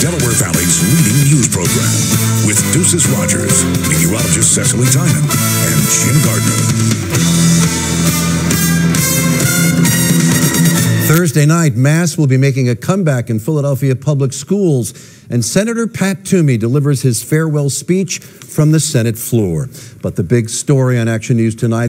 Delaware Valley's leading news program with Deuces Rogers, meteorologist Cecily Tynan, and Jim Gardner. Thursday night, Mass will be making a comeback in Philadelphia public schools, and Senator Pat Toomey delivers his farewell speech from the Senate floor. But the big story on Action News tonight